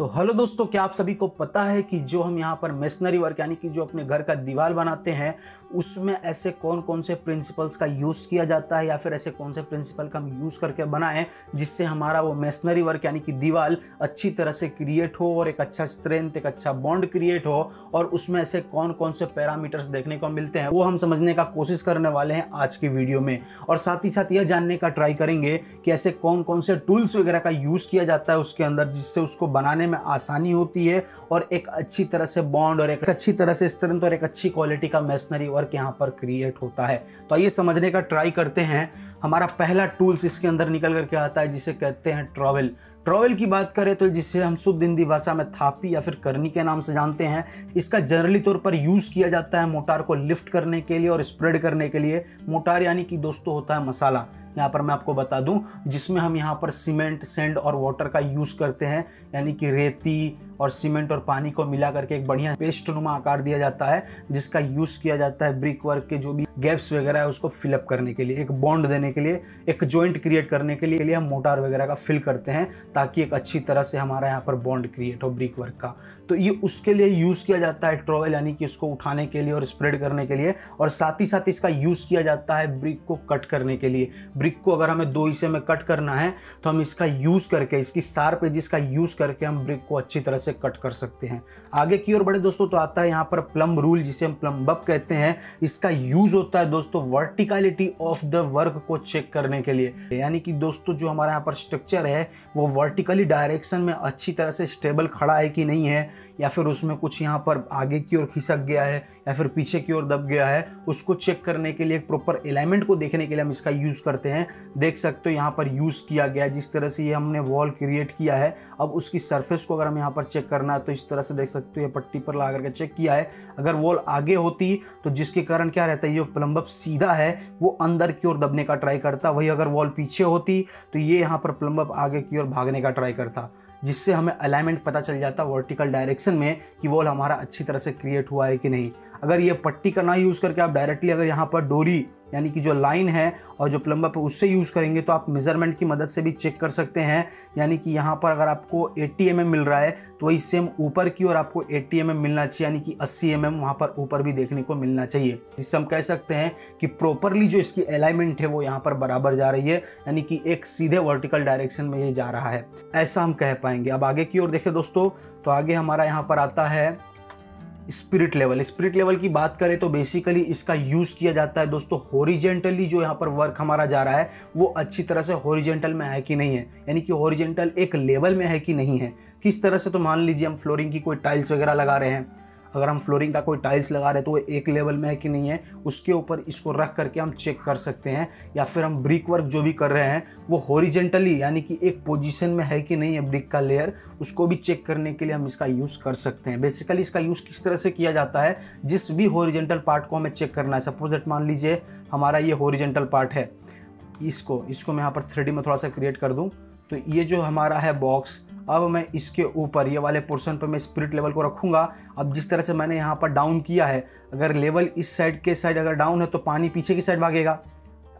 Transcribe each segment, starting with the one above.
तो हेलो दोस्तों, क्या आप सभी को पता है कि जो हम यहाँ पर मेसनरी वर्क, यानी कि जो अपने घर का दीवार बनाते हैं, उसमें ऐसे कौन कौन से प्रिंसिपल्स का यूज़ किया जाता है या फिर ऐसे कौन से प्रिंसिपल का हम यूज़ करके बनाएँ, जिससे हमारा वो मेसनरी वर्क, यानी कि दीवार, अच्छी तरह से क्रिएट हो और एक अच्छा स्ट्रेंथ एक अच्छा बॉन्ड क्रिएट हो और उसमें ऐसे कौन कौन से पैरामीटर्स देखने को मिलते हैं, वो हम समझने का कोशिश करने वाले हैं आज की वीडियो में। और साथ ही साथ यह जानने का ट्राई करेंगे कि ऐसे कौन कौन से टूल्स वगैरह का यूज़ किया जाता है उसके अंदर, जिससे उसको बनाने में आसानी होती है और एक अच्छी तरह से बॉन्ड और एक अच्छी तरह से स्ट्रेंथ और एक अच्छी क्वालिटी का मेसनरी वर्क यहाँ पर क्रिएट होता है। तो आइए समझने का ट्राई करते हैं। हमारा पहला टूल्स इसके अंदर निकल करके आता है, जिसे कहते हैं ट्रॉवल ट्रॉवल की बात करें तो जिसे हम शुद्ध हिंदी भाषा में थापी या फिर करनी के नाम से जानते हैं, इसका जनरली तौर पर यूज़ किया जाता है मोटार को लिफ्ट करने के लिए और स्प्रेड करने के लिए। मोटार यानी कि दोस्तों होता है मसाला। यहाँ पर मैं आपको बता दूँ, जिसमें हम यहाँ पर सीमेंट, सेंड और वाटर का यूज़ करते हैं, यानी कि रेती और सीमेंट और पानी को मिला करके एक बढ़िया पेस्ट नुमा आकार दिया जाता है, जिसका यूज़ किया जाता है ब्रिक वर्क के जो भी गैप्स वगैरह है उसको फिलअप करने के लिए, एक बॉन्ड देने के लिए, एक जॉइंट क्रिएट करने के लिए हम मोटार वगैरह का फिल करते हैं, ताकि एक अच्छी तरह से हमारा यहाँ पर बॉन्ड क्रिएट हो ब्रिक वर्क का। तो ये उसके लिए यूज़ किया जाता है ट्रोवेल यानी कि उसको उठाने के लिए और स्प्रेड करने के लिए, और साथ ही साथ इसका यूज़ किया जाता है ब्रिक को कट करने के लिए। ब्रिक को अगर हमें दो हिस्से में कट करना है तो हम इसका यूज़ करके, इसकी सार पेजिस का यूज़ करके हम ब्रिक को अच्छी तरह से कट कर सकते हैं। आगे की ओर बड़े दोस्तों तो आता है यहाँ पर प्लम रूल जिसे हम प्लम बप कहते हैं। इसका यूज़ होता है दोस्तों वर्टिकलिटी ऑफ़ द वर्क को चेक करने के लिए। यानी कि दोस्तों, जो हमारा यहाँ पर स्ट्रक्चर है, वो वर्टिकली डायरेक्शन में अच्छी तरह से स्टेबल खड़ा है कि नहीं है, या फिर उसमें कुछ यहाँ पर आगे की ओर खिसक गया है, या फिर पीछे की ओर दब गया है, उसको चेक करने के लिए एक प्रॉपर एलाइनमेंट को देखने के लिए हम इसका यूज़ करते हैं। देख सकते हो यहाँ पर यूज़ किया गया जिस तरह से ये हमने वॉल क्रिएट किया है। अब उसकी सरफेस को अगर हम यहाँ पर चेक करना है तो इस तरह से देख सकते हो ये पट्टी पर ला करके चेक किया है। अगर वॉल आगे होती तो जिसके कारण क्या रहता है, ये प्लम्बअप सीधा है, वो अंदर की ओर दबने का ट्राई करता, वही अगर वॉल पीछे होती तो ये यहाँ पर प्लम्बअप आगे की ओर भागने का ट्राई करता, जिससे हमें अलाइनमेंट पता चल जाता वर्टिकल डायरेक्शन में कि वॉल हमारा अच्छी तरह से क्रिएट हुआ है कि नहीं। अगर ये पट्टी का ना यूज़ करके आप डायरेक्टली अगर यहाँ पर डोरी यानी कि जो लाइन है और जो प्लम्बर पर उससे यूज़ करेंगे तो आप मेज़रमेंट की मदद से भी चेक कर सकते हैं। यानी कि यहाँ पर अगर आपको 80 एम mm मिल रहा है तो वही सेम ऊपर की ओर आपको 80 एम mm मिलना चाहिए, यानी कि 80 एम mm वहाँ पर ऊपर भी देखने को मिलना चाहिए। जिससे हम कह सकते हैं कि प्रॉपरली जो इसकी अलाइनमेंट है, वो यहाँ पर बराबर जा रही है, यानी कि एक सीधे वर्टिकल डायरेक्शन में ये जा रहा है। ऐसा हम कह पाएँगे। अब आगे की ओर देखें दोस्तों तो आगे हमारा यहाँ पर आता है स्पिरिट लेवल। स्पिरिट लेवल की बात करें तो बेसिकली इसका यूज़ किया जाता है दोस्तों होरिजेंटली जो यहाँ पर वर्क हमारा जा रहा है, वो अच्छी तरह से होरिजेंटल में है कि नहीं है? यानी कि होरिजेंटल एक लेवल में है कि नहीं है? किस तरह से तो मान लीजिए हम फ्लोरिंग की कोई टाइल्स वगैरह लगा रहे हैं अगर हम फ्लोरिंग का कोई टाइल्स लगा रहे तो वो एक लेवल में है कि नहीं है, उसके ऊपर इसको रख करके हम चेक कर सकते हैं, या फिर हम ब्रिक वर्क जो भी कर रहे हैं, वो हॉरिजेंटली यानी कि एक पोजीशन में है कि नहीं है ब्रिक का लेयर, उसको भी चेक करने के लिए हम इसका यूज़ कर सकते हैं। बेसिकली इसका यूज़ किस तरह से किया जाता है, जिस भी हॉरिजेंटल पार्ट को हमें चेक करना है। सपोज़ दैट मान लीजिए हमारा ये हॉरिजेंटल पार्ट है, इसको इसको मैं यहाँ पर थ्री में थोड़ा सा क्रिएट कर दूँ तो ये जो हमारा है बॉक्स अब मैं इसके ऊपर, ये वाले पोर्शन पर मैं स्प्रिट लेवल को रखूँगा। अब जिस तरह से मैंने यहाँ पर डाउन किया है, अगर लेवल इस साइड के साइड अगर डाउन है तो पानी पीछे की साइड भागेगा।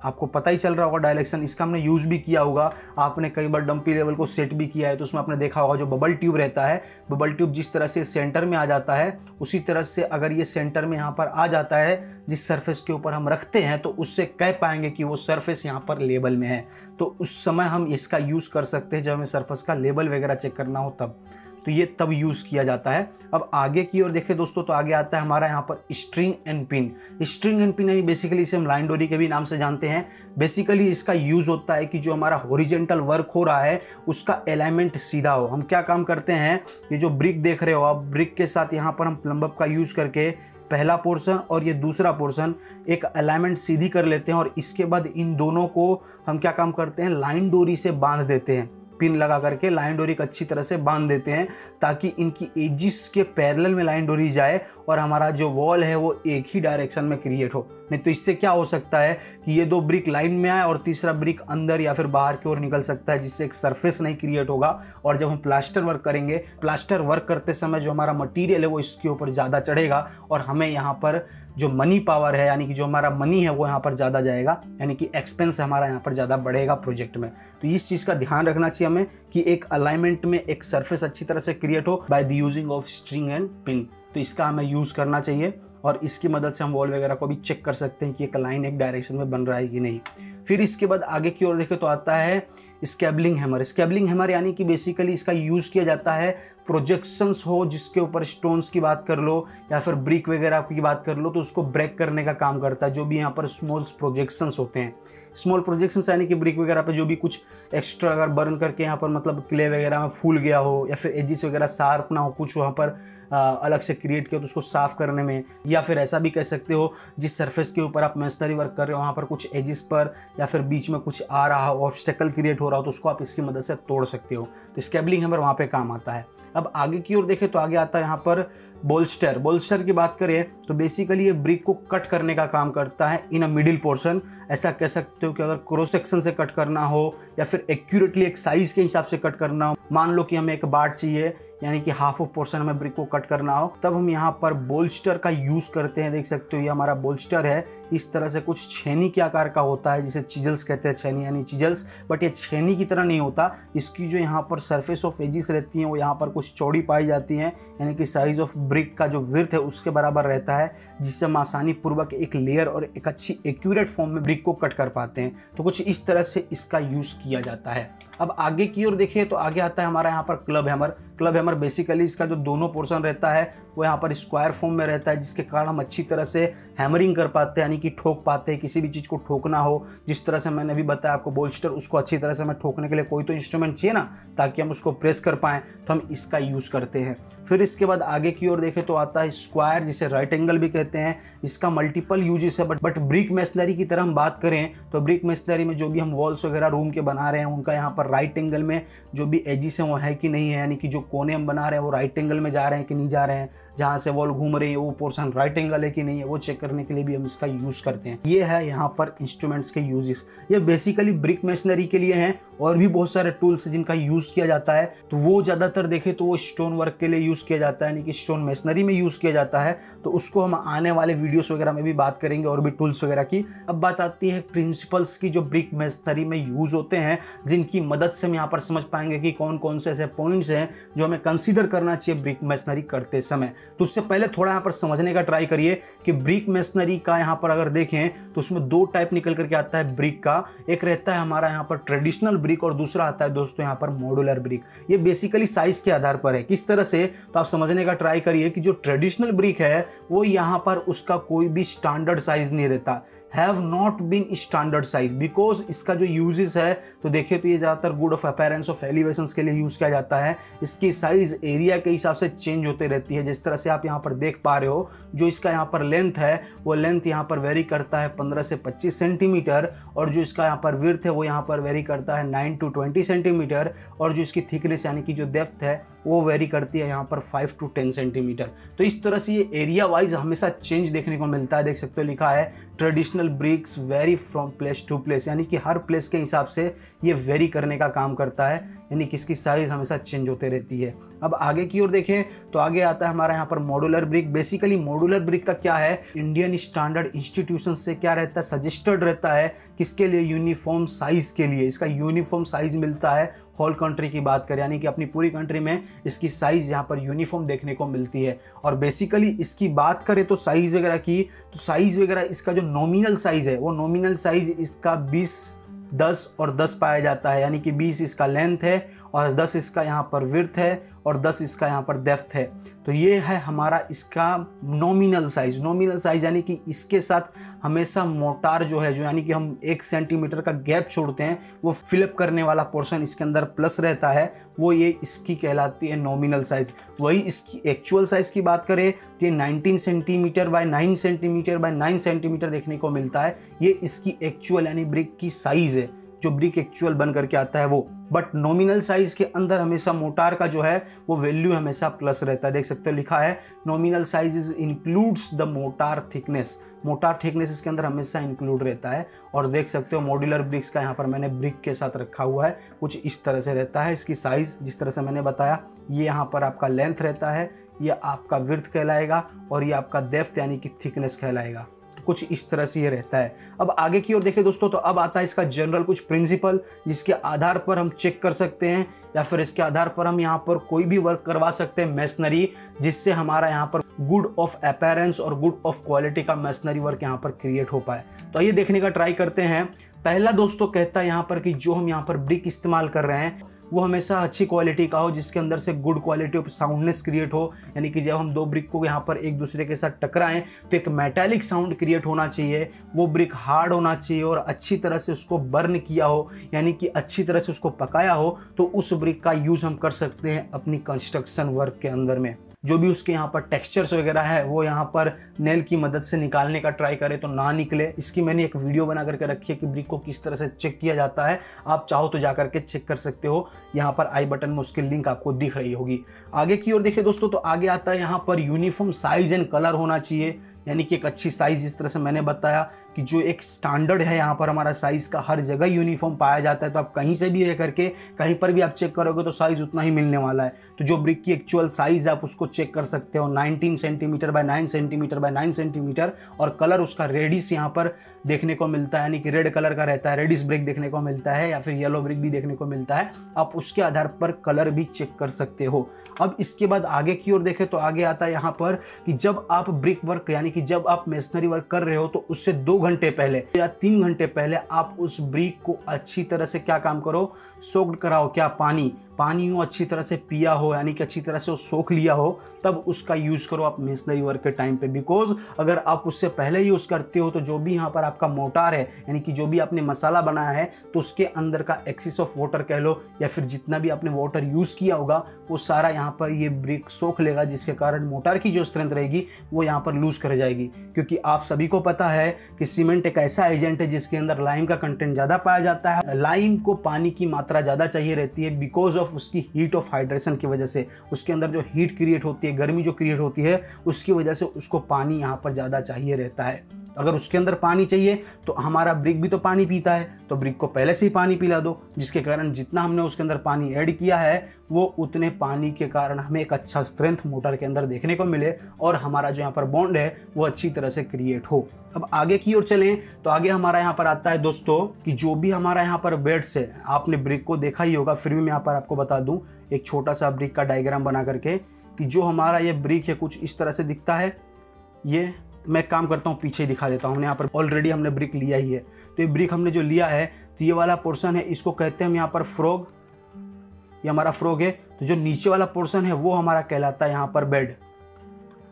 आपको पता ही चल रहा होगा डायरेक्शन इसका हमने यूज़ भी किया होगा। आपने कई बार डंपी लेवल को सेट भी किया है तो उसमें आपने देखा होगा जो बबल ट्यूब रहता है बबल ट्यूब जिस तरह से सेंटर में आ जाता है, उसी तरह से अगर ये सेंटर में यहाँ पर आ जाता है, जिस सरफेस के ऊपर हम रखते हैं तो उससे कह पाएँगे कि वो सरफेस यहाँ पर लेबल में है। तो उस समय हम इसका यूज़ कर सकते हैं जब हमें सरफेस का लेबल वगैरह चेक करना हो तब। तो ये तब यूज़ किया जाता है। अब आगे की ओर देखें दोस्तों तो आगे आता है हमारा यहाँ पर string and pin. String and pin यानी बेसिकली इसे हम लाइन डोरी के भी नाम से जानते हैं। बेसिकली इसका यूज़ होता है कि जो हमारा होरिजेंटल वर्क हो रहा है, उसका अलाइनमेंट सीधा हो। हम क्या काम करते हैं, ये जो ब्रिक देख रहे हो आप ब्रिक के साथ यहाँ पर हम प्लम्बअप का यूज़ करके पहला पोर्शन और ये दूसरा पोर्शन एक अलाइनमेंट सीधी कर लेते हैं और इसके बाद इन दोनों को हम क्या काम करते हैं, लाइन डोरी से बाँध देते हैं। पिन लगा करके लाइन डोरी को अच्छी तरह से बाँध देते हैं ताकि इनकी एजिस के पैरेलल में लाइन डोरी जाए और हमारा जो वॉल है वो एक ही डायरेक्शन में क्रिएट हो। नहीं तो इससे क्या हो सकता है कि ये दो ब्रिक लाइन में आए और तीसरा ब्रिक अंदर या फिर बाहर की ओर निकल सकता है, जिससे एक सरफेस नहीं क्रिएट होगा। और जब हम प्लास्टर वर्क करेंगे प्लास्टर वर्क करते समय जो हमारा मटीरियल है वो इसके ऊपर ज़्यादा चढ़ेगा और हमें यहाँ पर जो मनी पावर है, यानी कि जो हमारा मनी है वो यहाँ पर ज़्यादा जाएगा, यानी कि एक्सपेंस हमारा यहाँ पर ज़्यादा बढ़ेगा प्रोजेक्ट में। तो इस चीज़ का ध्यान रखना चाहिए हमें कि एक अलाइनमेंट में एक सरफेस अच्छी तरह से क्रिएट हो by the using of string and pin तो इसका हमें यूज़ करना चाहिए। और इसकी मदद से हम वॉल वगैरह को भी चेक कर सकते हैं कि एक लाइन एक डायरेक्शन में बन रहा है कि नहीं। फिर इसके बाद आगे की ओर देखें तो आता है स्केबलिंग हैमर स्केबलिंग हैमर यानी कि बेसिकली इसका यूज़ किया जाता है प्रोजेक्शंस हो जिसके ऊपर स्टोन्स की बात कर लो या फिर ब्रिक वगैरह की बात कर लो तो उसको ब्रेक करने का काम करता है, जो भी यहाँ पर स्मॉल प्रोजेक्शंस होते हैं। स्मॉल प्रोजेक्शंस यानी कि ब्रिक वगैरह पर जो भी कुछ एक्स्ट्रा अगर बर्न करके यहाँ पर मतलब क्ले वगैरह में फूल गया हो या फिर एजिस वगैरह शार्प ना हो, कुछ वहाँ पर अलग से क्रिएट किया तो उसको साफ़ करने में या फिर ऐसा भी कह सकते हो, जिस सरफेस के ऊपर आप मेसनरी वर्क कर रहे हो, वहाँ पर कुछ एजिस पर या फिर बीच में कुछ आ रहा हो ऑब्स्टेकल क्रिएट हो रहा हो तो उसको आप इसकी मदद से तोड़ सकते हो। तो स्केबलिंग हैमर वहाँ पर काम आता है। अब आगे की ओर देखें तो आगे आता है यहाँ पर बोल्स्टर बोल्स्टर की बात करें तो बेसिकली ये ब्रिक को कट करने का काम करता है इन अ मिडिल पोर्शन ऐसा कह सकते हो कि अगर क्रॉस सेक्शन से कट करना हो या फिर एक्यूरेटली एक साइज़ के हिसाब से कट करना हो, मान लो कि हमें एक बाट चाहिए, यानी कि हाफ़ ऑफ़ पोर्शन हमें ब्रिक को कट करना हो, तब हम यहाँ पर बोल्स्टर का यूज़ करते हैं। देख सकते हो ये हमारा बोल्स्टर है। इस तरह से कुछ छेनी के आकार का होता है, जिसे चिजल्स कहते हैं, छेनी यानी चिजल्स बट ये छेनी की तरह नहीं होता। इसकी जो यहाँ पर सरफेस ऑफ़ एजिस रहती हैं, वो यहाँ पर कुछ चौड़ी पाई जाती हैं, यानी कि साइज़ ऑफ़ ब्रिक का जो विर्थ है उसके बराबर रहता है, जिससे हम आसानी पूर्वक एक लेयर और एक अच्छी एक्यूरेट फॉर्म में ब्रिक को कट कर पाते हैं। तो कुछ इस तरह से इसका यूज़ किया जाता है। अब आगे की ओर देखिए तो आगे आता है हमारा यहाँ पर club hammer club hammer basically इसका जो दोनों पोर्शन रहता है, वो यहाँ पर स्क्वायर फॉर्म में रहता है, जिसके कारण हम अच्छी तरह से हैमरिंग कर पाते हैं, यानी कि ठोक पाते हैं, किसी भी चीज़ को ठोकना हो, जिस तरह से मैंने अभी बताया आपको बोल्स्टर उसको अच्छी तरह से हमें ठोकने के लिए कोई तो इंस्ट्रूमेंट चाहिए ना, ताकि हम उसको प्रेस कर पाएँ तो हम इसका यूज़ करते हैं। फिर इसके बाद आगे की ओर देखें तो आता है स्क्वायर जिसे राइट एंगल भी कहते हैं। इसका मल्टीपल यूजेस है बट बट ब्रिक मेसनरी की तरह हम बात करें तो ब्रिक मेसनरी में जो भी हम वॉल्स वगैरह रूम के बना रहे हैं, उनका यहाँ पर राइट एंगल में जो भी एजिस हैं, वो है कि नहीं है, यानी कि जो कोने हम बना रहे हैं, वो राइट एंगल में जा रहे हैं कि नहीं जा रहे हैं, जहाँ से वॉल घूम रही है, वो पोर्सन राइट एंगल है कि नहीं है, वो चेक करने के लिए भी हम इसका यूज़ करते हैं। ये है यहाँ पर इंस्ट्रूमेंट्स के यूजेस ये बेसिकली ब्रिक मशीनरी के लिए हैं, और भी बहुत सारे टूल्स हैं जिनका यूज़ किया जाता है तो वो ज़्यादातर देखें तो वो स्टोन वर्क के लिए यूज़ किया जाता है, यानी कि स्टोन मशीनरी में यूज़ किया जाता है। तो उसको हम आने वाले वीडियोस वगैरह में भी बात करेंगे और भी टूल्स वगैरह की। अब बात आती है प्रिंसिपल्स की जो ब्रिक मशीनरी में यूज़ होते हैं, जिनकी मदद से हम यहाँ पर समझ पाएँगे कि कौन कौन से ऐसे पॉइंट्स हैं जो हमें कंसीडर करना चाहिए ब्रिक मशीनरी करते समय। तो उससे पहले थोड़ा यहाँ पर समझने का ट्राई करिए कि ब्रिक मशीनरी का यहाँ पर अगर देखें तो उसमें दो टाइप निकल करके आता है ब्रिक का। एक रहता है हमारा यहाँ पर ट्रेडिशनल ब्रिक और दूसरा आता है दोस्तों यहाँ पर मॉडुलर ब्रिक ये बेसिकली साइज़ के आधार पर है। किस तरह से? तो आप समझने का ट्राई करिए कि जो ट्रेडिशनल ब्रिक है, वो यहाँ पर उसका कोई भी स्टैंडर्ड साइज़ नहीं रहता। Have not been standard size because इसका जो यूजेस है तो देखिए तो ये ज़्यादातर good of appearance of elevation के लिए यूज़ किया जाता है। इसकी साइज़ एरिया के हिसाब से चेंज होते रहती है। जिस तरह से आप यहाँ पर देख पा रहे हो, जो इसका यहाँ पर लेंथ है, वो लेंथ यहाँ पर वेरी करता है पंद्रह से पच्चीस सेंटीमीटर और जो इसका यहाँ पर विर्थ है, वो यहाँ पर वेरी करता है नाइन टू ट्वेंटी सेंटीमीटर और जो इसकी थिकनेस यानी कि जो डेप्थ है, वो वेरी करती है यहाँ पर फाइव टू टेन सेंटीमीटर तो इस तरह से ये एरिया वाइज हमेशा चेंज देखने को मिलता है। देख सकते हो लिखा है traditional bricks very from place to place यानी कि हर प्लेस के हिसाब से ये वेरी करने का काम करता है, यानी कि इसकी साइज़ हमेशा चेंज होते रहती है। अब आगे की ओर देखें तो आगे आता है हमारा यहाँ पर modular brick basically modular brick का क्या है? इंडियन स्टैंडर्ड इंस्टीट्यूशन से क्या रहता है? सजेस्टेड रहता है किसके लिए? यूनिफॉर्म साइज़ के लिए। इसका यूनिफॉर्म साइज़ मिलता है। होल कंट्री की बात करें, यानी कि अपनी पूरी कंट्री में इसकी साइज़ यहाँ पर यूनिफॉर्म देखने को मिलती है। और बेसिकली इसकी बात करें तो साइज़ वगैरह की तो साइज़ वगैरह इसका जो नॉमिनल साइज़ है। वो नॉमिनल साइज़ इसका बीस, दस और दस पाया जाता है। यानी कि बीस इसका लेंथ है और दस इसका यहाँ पर विर्थ है और दस इसका यहाँ पर डेफ्थ है। तो ये है हमारा इसका नॉमिनल साइज़ नॉमिनल साइज़ यानी कि इसके साथ हमेशा मोटार जो है, जो यानी कि हम एक सेंटीमीटर का गैप छोड़ते हैं, वो फिलअप करने वाला पोर्शन इसके अंदर प्लस रहता है, वो ये इसकी कहलाती है नॉमिनल साइज़ वही इसकी एक्चुअल साइज़ की बात करें तो ये 19 centimetre by 9 centimetre by 9 centimetre देखने को मिलता है। ये इसकी एक्चुअल यानी ब्रिक की साइज़ है, जो ब्रिक एक्चुअल बन करके आता है वो। बट नॉमिनल साइज़ के अंदर हमेशा मोटार का जो है, वो वैल्यू हमेशा प्लस रहता है। देख सकते हो, लिखा है nominal size is includes the mortar thickness mortar thickness इसके अंदर हमेशा इंक्लूड रहता है। और देख सकते हो मॉड्यूलर ब्रिक्स का यहाँ पर मैंने ब्रिक के साथ रखा हुआ है। कुछ इस तरह से रहता है इसकी साइज़ जिस तरह से मैंने बताया। ये यहाँ पर आपका लेंथ रहता है, ये आपका विर्थ कहलाएगा और ये आपका डेफ्थ यानी कि थिकनेस कहलाएगा। कुछ इस तरह से ये रहता है। अब आगे की ओर देखें दोस्तों तो अब आता है इसका जनरल कुछ प्रिंसिपल जिसके आधार पर हम चेक कर सकते हैं, या फिर इसके आधार पर हम यहाँ पर कोई भी वर्क करवा सकते हैं मैसनरी जिससे हमारा यहाँ पर गुड ऑफ़ अपेरेंस और गुड ऑफ़ क्वालिटी का मैसनरी वर्क यहाँ पर क्रिएट हो पाए। तो आइए देखने का ट्राई करते हैं। पहला दोस्तों कहता है यहाँ पर कि जो हम यहाँ पर ब्रिक इस्तेमाल कर रहे हैं वो हमेशा अच्छी क्वालिटी का हो, जिसके अंदर से good quality of soundness create हो। यानी कि जब हम दो ब्रिक को यहाँ पर एक दूसरे के साथ टकराएँ तो एक मेटालिक साउंड क्रिएट होना चाहिए। वो ब्रिक हार्ड होना चाहिए और अच्छी तरह से उसको बर्न किया हो, यानी कि अच्छी तरह से उसको पकाया हो तो उस ब्रिक का यूज़ हम कर सकते हैं अपनी कंस्ट्रक्शन वर्क के अंदर में। जो भी उसके यहाँ पर टेक्सचर्स वगैरह है, वो यहाँ पर नेल की मदद से निकालने का ट्राई करें तो ना निकले। इसकी मैंने एक वीडियो बना करके रखी है कि ब्रिक को किस तरह से चेक किया जाता है। आप चाहो तो जा करके चेक कर सकते हो। यहाँ पर आई बटन में उसकी लिंक आपको दिख रही होगी। आगे की ओर देखिए दोस्तों तो आगे आता है यहाँ पर यूनिफॉर्म साइज़ एंड कलर होना चाहिए। यानी कि एक अच्छी साइज़ इस तरह से मैंने बताया कि जो एक स्टैंडर्ड है यहाँ पर हमारा साइज़ का, हर जगह यूनिफॉर्म पाया जाता है तो आप कहीं से भी रह करके, कहीं पर भी आप चेक करोगे तो साइज़ उतना ही मिलने वाला है। तो जो ब्रिक की एक्चुअल साइज़ है, आप उसको चेक कर सकते हो 19 centimetre by nine centimetre by nine centimetre और कलर उसका रेडिस यहाँ पर देखने को मिलता है, यानी कि रेड कलर का रहता है रेडिस ब्रिक देखने को मिलता है या फिर येलो ब्रिक भी देखने को मिलता है, आप उसके आधार पर कलर भी चेक कर सकते हो। अब इसके बाद आगे की ओर देखें तो आगे आता है यहाँ पर कि जब आप ब्रिक वर्क यानी कि जब आप मेसनरी वर्क कर रहे हो तो उससे दो घंटे पहले या तीन घंटे पहले आप उस ब्रिक को अच्छी तरह से क्या काम करो? सोक्ड कराओ क्या? पानी। पानी हो, अच्छी तरह से पिया हो, यानी कि अच्छी तरह से वो सोख लिया हो, तब उसका यूज़ करो आप मेसनरी वर्क के टाइम पे। बिकॉज़ अगर आप उससे पहले यूज़ करते हो तो जो भी यहाँ पर आपका मोटार है, यानी कि जो भी आपने मसाला बनाया है तो उसके अंदर का एक्सिस ऑफ़ वाटर कह लो, या फिर जितना भी आपने वाटर यूज़ किया होगा, वो सारा यहाँ पर ये ब्रिक सोख लेगा, जिसके कारण मोटार की जो स्ट्रेंथ रहेगी, वो यहाँ पर लूज़ कर जाएगी। क्योंकि आप सभी को पता है कि सीमेंट एक ऐसा एजेंट है जिसके अंदर लाइम का कंटेंट ज़्यादा पाया जाता है। लाइम को पानी की मात्रा ज़्यादा चाहिए रहती है बिकॉज़ ऑफ़ उसकी हीट ऑफ़ हाइड्रेशन की वजह से। उसके अंदर जो हीट क्रिएट होती है, गर्मी जो क्रिएट होती है, उसकी वजह से उसको पानी यहाँ पर ज़्यादा चाहिए रहता है। अगर उसके अंदर पानी चाहिए तो हमारा ब्रिक भी तो पानी पीता है। तो ब्रिक को पहले से ही पानी पिला दो, जिसके कारण जितना हमने उसके अंदर पानी ऐड किया है, वो उतने पानी के कारण हमें एक अच्छा स्ट्रेंथ मोटर के अंदर देखने को मिले और हमारा जो यहाँ पर बॉन्ड है वो अच्छी तरह से क्रिएट हो। अब आगे की ओर चलें तो आगे हमारा यहाँ पर आता है दोस्तों कि जो भी हमारा यहाँ पर बेड्स है, आपने ब्रिक को देखा ही होगा, फिर भी मैं यहाँ पर आपको बता दूँ, एक छोटा सा ब्रिक का डायग्राम बना करके कि जो हमारा ये ब्रिक है, कुछ इस तरह से दिखता है। ये मैं काम करता हूँ, पीछे दिखा देता हूँ यहाँ पर ऑलरेडी हमने ब्रिक लिया ही है। तो ये ब्रिक हमने जो लिया है तो ये वाला पोर्सन है, इसको कहते हैं हम यहाँ पर फ्रॉग ये हमारा फ्रॉग है तो जो नीचे वाला पोर्सन है, वो हमारा कहलाता है यहाँ पर बेड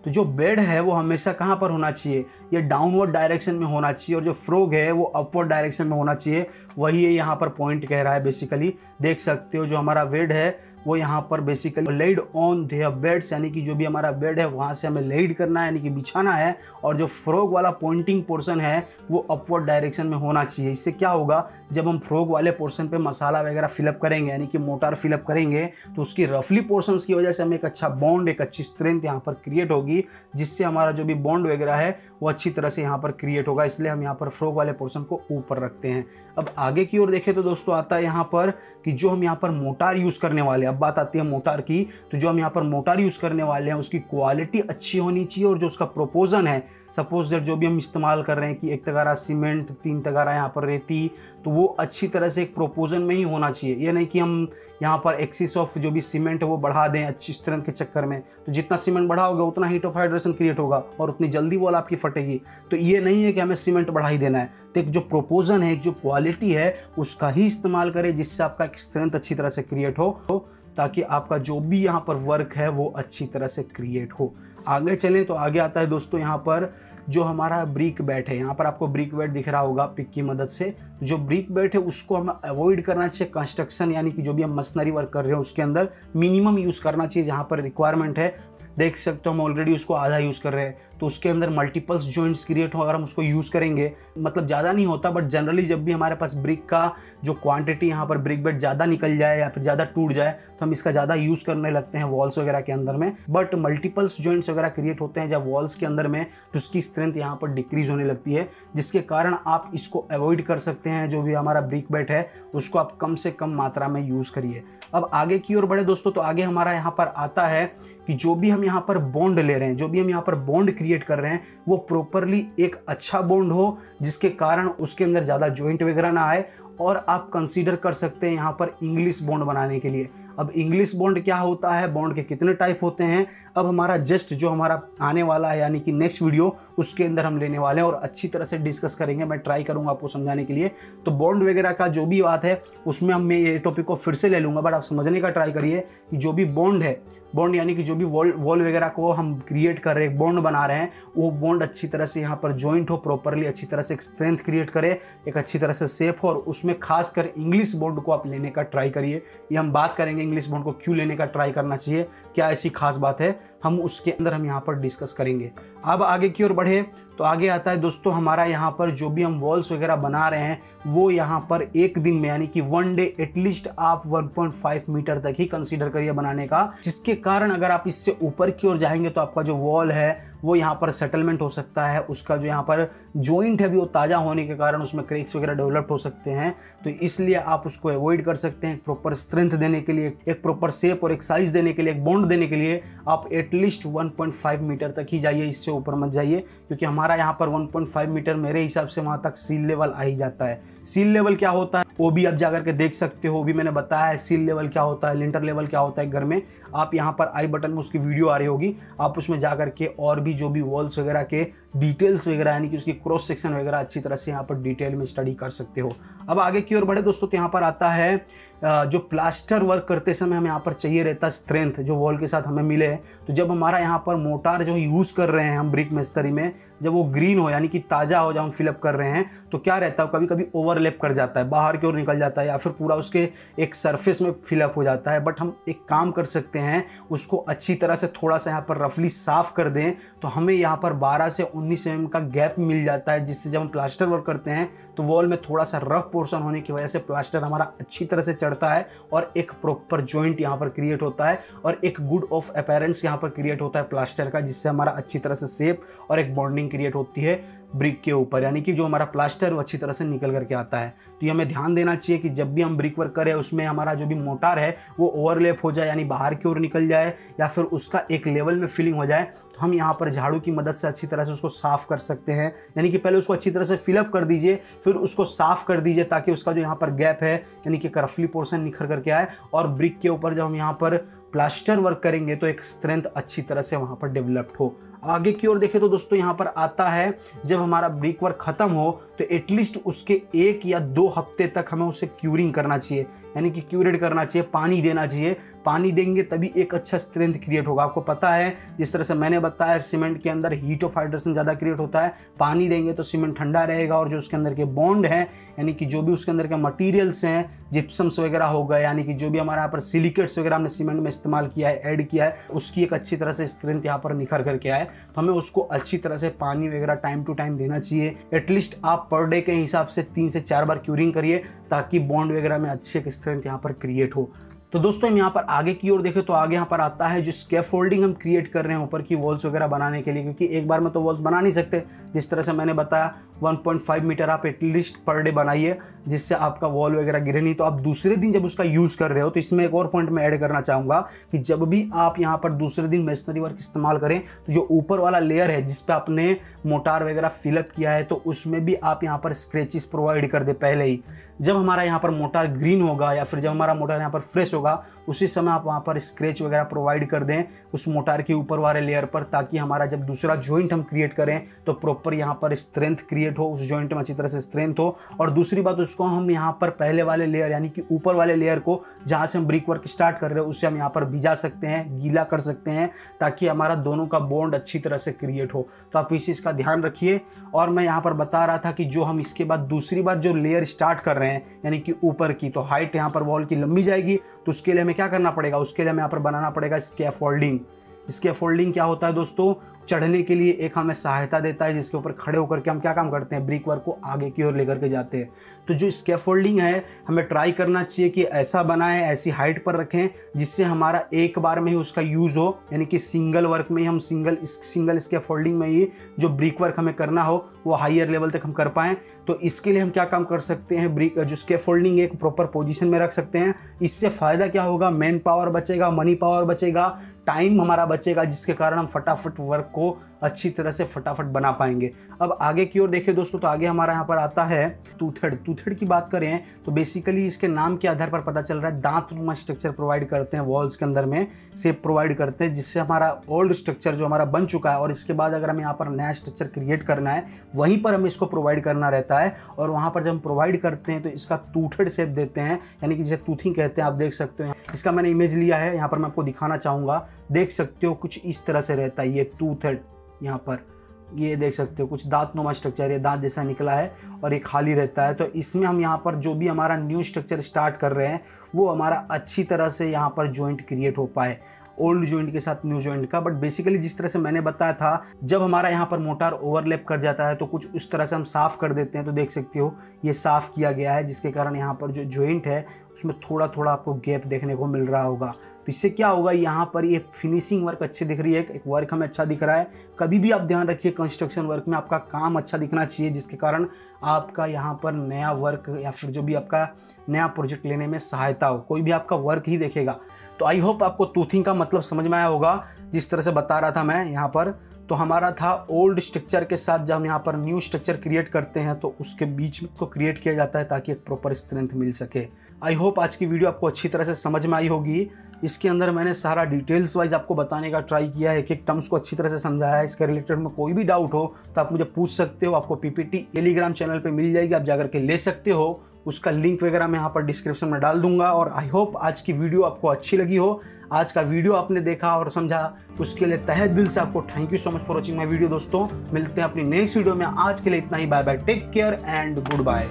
तो जो बेड है वो हमेशा कहाँ पर होना चाहिए? ये डाउनवर्ड डायरेक्शन में होना चाहिए और जो फ्रोग है वो अपवर्ड डायरेक्शन में होना चाहिए। वही ये यहाँ पर पॉइंट कह रहा है बेसिकली देख सकते हो जो हमारा बेड है वो यहाँ पर basically laid on their beds यानी कि जो भी हमारा बेड है, वहाँ से हमें लेड करना है, यानी कि बिछाना है, और जो फ्रोग वाला पॉइंटिंग पोर्सन है, वो अपवर्ड डायरेक्शन में होना चाहिए। इससे क्या होगा, जब हम फ्रोग वाले पोर्सन पे मसाला वगैरह फिलअप करेंगे, यानी कि मोटार फिलअप करेंगे तो उसकी रफली पोर्सन की वजह से हमें एक अच्छा बॉन्ड एक अच्छी स्ट्रेंथ यहाँ पर क्रिएट होगी, जिससे हमारा जो भी बॉन्ड वगैरह है, वो अच्छी तरह से यहाँ पर क्रिएट होगा। इसलिए हम यहाँ पर फ्रोग वाले पोर्सन को ऊपर रखते हैं। अब आगे की ओर देखें तो दोस्तों आता है यहाँ पर कि जो हम यहाँ पर मोटार यूज़ करने वाले हैं। अब बात आती है मोटार की तो जो हम यहाँ पर मोटार यूज़ करने वाले हैं, उसकी क्वालिटी अच्छी होनी चाहिए और जो उसका प्रोपोजन है सपोज़ दैट जो भी हम इस्तेमाल कर रहे हैं कि एक तगारा सीमेंट तीन तगारा यहाँ पर रेती तो वो अच्छी तरह से एक प्रोपोजन में ही होना चाहिए। ये नहीं कि हम यहाँ पर एक्सिस ऑफ़ जो भी सीमेंट है, वो बढ़ा दें अच्छी स्ट्रेंथ के चक्कर में। तो जितना सीमेंट बढ़ा होगा उतना हीट ऑफ़ हाइड्रेशन क्रिएट होगा और उतनी जल्दी वॉल आपकी फटेगी। तो ये नहीं है कि हमें सीमेंट बढ़ा ही देना है। तो एक जो प्रोपोजन है, एक जो क्वालिटी है, उसका ही इस्तेमाल करें जिससे आपका एक स्ट्रेंथ अच्छी तरह से क्रिएट हो। ताकि आपका जो भी यहाँ पर वर्क है वो अच्छी तरह से क्रिएट हो। आगे चलें तो आगे आता है दोस्तों यहाँ पर जो हमारा ब्रिक बैट है। यहाँ पर आपको ब्रिक बैट दिख रहा होगा पिक की मदद से। जो ब्रिक बैट है उसको हमें अवॉइड करना चाहिए। कंस्ट्रक्शन यानी कि जो भी हम मशीनरी वर्क कर रहे हैं उसके अंदर मिनिमम यूज़ करना चाहिए। जहाँ पर रिक्वायरमेंट है, देख सकते हो हम ऑलरेडी उसको आधा यूज़ कर रहे हैं। तो उसके अंदर मल्टीपल्स जॉइंट्स क्रिएट हो, अगर हम उसको यूज़ करेंगे मतलब ज़्यादा नहीं होता बट जनरली जब भी हमारे पास ब्रिक का जो क्वांटिटी यहाँ पर ब्रिक बेड ज़्यादा निकल जाए या फिर ज़्यादा टूट जाए तो हम इसका ज़्यादा यूज़ करने लगते हैं वॉल्स वगैरह के अंदर में। बट मल्टीपल्स जॉइंट्स वगैरह क्रिएट होते हैं जब वॉल्स के अंदर में तो उसकी स्ट्रेंथ यहाँ पर डिक्रीज होने लगती है, जिसके कारण आप इसको अवॉइड कर सकते हैं, जो भी हमारा ब्रिक बेट है, उसको आप कम से कम मात्रा में यूज़ करिए। अब आगे की ओर बढ़े दोस्तों तो आगे हमारा यहाँ पर आता है कि जो भी हम यहाँ पर बॉन्ड ले रहे हैं, जो भी हम यहाँ पर बॉन्ड क्रिएट कर रहे हैं, वो प्रॉपरली एक अच्छा बॉन्ड हो, जिसके कारण उसके अंदर ज़्यादा ज्वाइंट वगैरह ना आए और आप कंसीडर कर सकते हैं यहाँ पर इंग्लिश बॉन्ड बनाने के लिए। अब इंग्लिश बॉन्ड क्या होता है? बॉन्ड के कितने टाइप होते हैं? अब हमारा जस्ट जो हमारा आने वाला है, यानी कि नेक्स्ट वीडियो उसके अंदर हम लेने वाले हैं और अच्छी तरह से डिस्कस करेंगे। मैं ट्राई करूँगा आपको समझाने के लिए। तो बॉन्ड वगैरह का जो भी बात है, उसमें हम मैं ये टॉपिक को फिर से ले लूँगा बट आप समझने का ट्राई करिए कि जो भी बॉन्ड है बॉन्ड यानी कि जो भी वॉल वॉल वगैरह को हम क्रिएट कर रहे हैं बॉन्ड बना रहे हैं, वो बॉन्ड अच्छी तरह से यहाँ पर ज्वाइंट हो प्रॉपरली अच्छी तरह से एक स्ट्रेंथ क्रिएट करे, एक अच्छी तरह से सेफ़ हो और उसमें खासकर इंग्लिश बोर्ड को आप लेने का ट्राई करिए। ये हम बात करेंगे इंग्लिश बॉन्ड को क्यों लेने का ट्राई करना चाहिए, क्या ऐसी खास बात है, हम उसके अंदर हम यहाँ पर डिस्कस करेंगे। अब आगे की ओर बढ़े तो आगे आता है दोस्तों हमारा यहाँ पर जो भी हम वॉल्स वगैरह बना रहे हैं, वो यहाँ पर एक दिन में, यानी कि वन डे एटलीस्ट आप 1.5 मीटर तक ही कंसीडर करिए बनाने का। जिसके कारण अगर आप इससे ऊपर की ओर जाएँगे तो आपका जो वॉल है, वो यहाँ पर सेटलमेंट हो सकता है। उसका जो यहाँ पर जॉइंट है भी वो ताज़ा होने के कारण उसमें क्रेक्स वगैरह डेवलप हो सकते हैं। तो इसलिए आप उसको अवॉइड कर सकते हैं प्रॉपर स्ट्रेंथ देने के लिए, एक प्रॉपर शेप और एक साइज़ देने के लिए, एक बॉन्ड देने के लिए आप एटलीस्ट 1.5 मीटर तक ही जाइए, इससे ऊपर मत जाइए, क्योंकि हमारा यहाँ पर 1.5 मीटर मेरे हिसाब से वहाँ तक सील लेवल आ ही जाता है। सील लेवल क्या होता है? वो भी आप जाकर के देख सकते हो भी मैंने बताया है सील लेवल क्या होता है लिंटर लेवल क्या होता है घर में। आप यहाँ पर आई बटन में उसकी वीडियो आ रही होगी, आप उसमें जा करके और भी जो भी वॉल्स वगैरह के डिटेल्स वगैरह, यानी कि उसकी क्रॉस सेक्शन वगैरह अच्छी तरह से यहाँ पर डिटेल में स्टडी कर सकते हो। अब आगे की ओर बढ़े, दोस्तों तो यहाँ पर आता है जो प्लास्टर वर्क करते समय हमें यहाँ पर चाहिए रहता स्ट्रेंथ जो वॉल के साथ हमें मिले तो जब हमारा यहाँ पर मोटार जो यूज़ कर रहे हैं हम ब्रिक मिस्त्री में, जब वो ग्रीन हो, यानी कि ताज़ा हो जब हम फिलअप कर रहे हैं तो क्या रहता है कभी कभी ओवरलेप कर जाता है, बाहर की ओर निकल जाता है या फिर पूरा उसके एक सरफेस में फिलअप हो जाता है। बट हम एक काम कर सकते हैं, उसको अच्छी तरह से थोड़ा सा यहाँ पर रफली साफ़ कर दें तो हमें यहाँ पर बारह से उन्नीस एम का गैप मिल जाता है, जिससे जब हम प्लास्टर वर्क करते हैं तो वॉल में थोड़ा सा रफ पोर्शन होने की वजह से प्लास्टर हमारा अच्छी तरह से चढ़ता है और एक प्रॉपर ज्वाइंट यहाँ पर क्रिएट होता है और एक गुड ऑफ़ अपेरेंस यहाँ पर क्रिएट होता है प्लास्टर का, जिससे हमारा अच्छी तरह से सेप और एक बॉन्डिंग क्रिएट होती है। ब्रिक के ऊपर, यानी कि जो हमारा प्लास्टर वो अच्छी तरह से निकल करके आता है। तो ये हमें ध्यान देना चाहिए कि जब भी हम ब्रिक वर्क करें, उसमें हमारा जो भी मोटार है, वो ओवरलेप हो जाए, यानी बाहर की ओर निकल जाए, या फिर उसका एक लेवल में फिलिंग हो जाए तो हम यहाँ पर झाड़ू की मदद से अच्छी तरह से उसको साफ़ कर सकते हैं। यानी कि पहले उसको अच्छी तरह से फिलअप कर दीजिए, फिर उसको साफ़ कर दीजिए, ताकि उसका जो यहाँ पर गैप है, यानी कि रफली पोर्सन निखर करके आए। और ब्रिक के ऊपर जब हम यहाँ पर प्लास्टर वर्क करेंगे तो एक स्ट्रेंथ अच्छी तरह से वहाँ पर डेवलप्ड हो। आगे की ओर देखें तो दोस्तों यहाँ पर आता है, जब हमारा ब्रिक वर्क खत्म हो तो एटलीस्ट उसके एक या दो हफ़्ते तक हमें उसे क्यूरिंग करना चाहिए। यानी कि क्यूरेड करना चाहिए, पानी देना चाहिए। पानी देंगे तभी एक अच्छा स्ट्रेंथ क्रिएट होगा। आपको पता है, जिस तरह से मैंने बताया सीमेंट के अंदर हीट ऑफ़ हाइड्रेशन ज़्यादा क्रिएट होता है, पानी देंगे तो सीमेंट ठंडा रहेगा और जो उसके अंदर के बॉन्ड हैं, यानी कि जो भी उसके अंदर के मटीरियल्स हैं जिप्सम्स वगैरह हो गए, यानी कि जो भी हमारे यहाँ पर सिलिकेट्स वगैरह हमने सीमेंट में इस्तेमाल किया है ऐड किया है, उसकी एक अच्छी तरह से स्ट्रेंथ यहाँ पर निखर करके आए तो हमें उसको अच्छी तरह से पानी वगैरह टाइम टू टाइम देना चाहिए। एटलीस्ट आप पर डे के हिसाब से तीन से चार बार क्यूरिंग करिए, ताकि बॉन्ड वगैरह में अच्छी स्ट्रेंथ यहाँ पर क्रिएट हो। तो दोस्तों, हम यहाँ पर आगे की ओर देखें तो आगे यहाँ पर आता है जो स्केफोल्डिंग हम क्रिएट कर रहे हैं, ऊपर की वॉल्स वगैरह बनाने के लिए, क्योंकि एक बार में तो वॉल्स बना नहीं सकते, जिस तरह से मैंने बताया। 1.5 मीटर आप एटलीस्ट पर डे बनाइए, जिससे आपका वॉल वगैरह गिरे। नहीं तो आप दूसरे दिन जब उसका यूज़ कर रहे हो तो इसमें एक और पॉइंट मैं ऐड करना चाहूँगा कि जब भी आप यहाँ पर दूसरे दिन मेशनरी वर्क इस्तेमाल करें तो जो ऊपर वाला लेयर है, जिस पर आपने मोटार वगैरह फिलअप किया है तो उसमें भी आप यहाँ पर स्क्रेचेस प्रोवाइड कर दे पहले ही। जब हमारा यहाँ पर मोटार ग्रीन होगा, या फिर जब हमारा मोटार यहाँ पर फ्रेश होगा, उसी समय आप वहाँ पर स्क्रेच वगैरह प्रोवाइड कर दें उस मोटार के ऊपर वाले लेयर पर, ताकि हमारा जब दूसरा जॉइंट हम क्रिएट करें तो प्रॉपर यहाँ पर स्ट्रेंथ क्रिएट हो, उस जॉइंट में अच्छी तरह से स्ट्रेंथ हो। और दूसरी बात उसको हम यहाँ पर पहले वाले लेयर यानी कि ऊपर वाले लेयर को, जहाँ से हम ब्रिक वर्क स्टार्ट कर रहे हैं उससे हम यहाँ पर भिजा सकते हैं, गीला कर सकते हैं, ताकि हमारा दोनों का बॉन्ड अच्छी तरह से क्रिएट हो। तो आप इस चीज़ का ध्यान रखिए। और मैं यहाँ पर बता रहा था कि जो हम इसके बाद दूसरी बार जो लेयर स्टार्ट कर रहे हैं, यानी कि ऊपर की तो हाइट यहाँ पर वॉल की लंबी जाएगी तो उसके लिए हमें क्या करना पड़ेगा? उसके लिए हमें यहाँ पर बनाना पड़ेगा स्कैफोल्डिंग स्कैफोल्डिंग क्या होता है दोस्तों? चढ़ने के लिए एक हमें सहायता देता है, जिसके ऊपर खड़े होकर के हम क्या काम करते हैं? ब्रिक वर्क को आगे की ओर लेकर के जाते हैं। तो जो स्केफोल्डिंग है, हमें ट्राई करना चाहिए कि ऐसा बनाएँ, ऐसी हाइट पर रखें, जिससे हमारा एक बार में ही उसका यूज़ हो, यानी कि सिंगल वर्क में ही हम सिंगल सिंगल स्केफोल्डिंग में ही जो ब्रिक वर्क हमें करना हो वो हाइयर लेवल तक हम कर पाएँ तो इसके लिए हम क्या काम कर सकते हैं? ब्रिक जो स्केफोल्डिंग एक प्रॉपर पोजिशन में रख सकते हैं। इससे फ़ायदा क्या होगा? मैन पावर बचेगा मनी पावर बचेगा टाइम हमारा बचेगा, जिसके कारण हम फटाफट वर्क को अच्छी तरह से फटाफट बना पाएँगे। अब आगे की ओर देखिए दोस्तों तो आगे हमारा यहाँ पर आता है टूथेड टूथेड की बात करें तो बेसिकली इसके नाम के आधार पर पता चल रहा है, दांत नुमा स्ट्रक्चर प्रोवाइड करते हैं वॉल्स के अंदर में सेप प्रोवाइड करते हैं, जिससे हमारा ओल्ड स्ट्रक्चर जो हमारा बन चुका है, और इसके बाद अगर हमें यहाँ पर नया स्ट्रक्चर क्रिएट करना है, वहीं पर हमें इसको प्रोवाइड करना रहता है, और वहाँ पर जब हम प्रोवाइड करते हैं तो इसका टूथेड सेप देते हैं, यानी कि जिसे टूथिंग कहते हैं, आप देख सकते हैं। इसका मैंने इमेज लिया है, यहाँ पर मैं आपको दिखाना चाहूँगा, देख सकते हो, कुछ इस तरह से रहता है ये टूथेड यहाँ पर। ये देख सकते हो, कुछ दांत नुमा स्ट्रक्चर ये दांत जैसा निकला है और ये खाली रहता है। तो इसमें हम यहाँ पर जो भी हमारा न्यू स्ट्रक्चर स्टार्ट कर रहे हैं, वो हमारा अच्छी तरह से यहाँ पर जॉइंट क्रिएट हो पाए। ओल्ड जॉइंट के साथ न्यू जॉइंट का बट बेसिकली जिस तरह से मैंने बताया था, जब हमारा यहाँ पर मोटार ओवरलैप कर जाता है तो कुछ उस तरह से हम साफ़ कर देते हैं। तो देख सकते हो, ये साफ़ किया गया है, जिसके कारण यहाँ पर जो जॉइंट है, उसमें थोड़ा थोड़ा आपको गैप देखने को मिल रहा होगा। तो इससे क्या होगा? यहाँ पर ये फिनिशिंग वर्क अच्छी दिख रही है। एक वर्क हमें अच्छा दिख रहा है। कभी भी आप ध्यान रखिए कंस्ट्रक्शन वर्क में आपका काम अच्छा दिखना चाहिए, जिसके कारण आपका यहाँ पर नया वर्क या फिर जो भी आपका नया प्रोजेक्ट लेने में सहायता हो। कोई भी आपका वर्क ही देखेगा। तो आई होप आपको टूथिंग का मतलब समझ में आया होगा, जिस तरह से बता रहा था मैं यहाँ पर। तो हमारा था ओल्ड स्ट्रक्चर के साथ जब हम यहाँ पर न्यू स्ट्रक्चर क्रिएट करते हैं तो उसके बीच में को क्रिएट किया जाता है ताकि एक प्रॉपर स्ट्रेंथ मिल सके। आई होप आज की वीडियो आपको अच्छी तरह से समझ में आई होगी। इसके अंदर मैंने सारा डिटेल्स वाइज आपको बताने का ट्राई किया है एक एक टर्म्स को अच्छी तरह से समझाया है। इसके रिलेटेड में कोई भी डाउट हो तो आप मुझे पूछ सकते हो। आपको पीपीटी टेलीग्राम चैनल पे मिल जाएगी, आप जाकर के ले सकते हो। उसका लिंक वगैरह मैं यहाँ पर डिस्क्रिप्शन में डाल दूँगा और आई होप आज की वीडियो आपको अच्छी लगी हो। आज का वीडियो आपने देखा और समझा, उसके लिए तहे दिल से आपको thank you so much for watching my video दोस्तों। मिलते हैं अपनी नेक्स्ट वीडियो में। आज के लिए इतना ही। Bye bye take care and good bye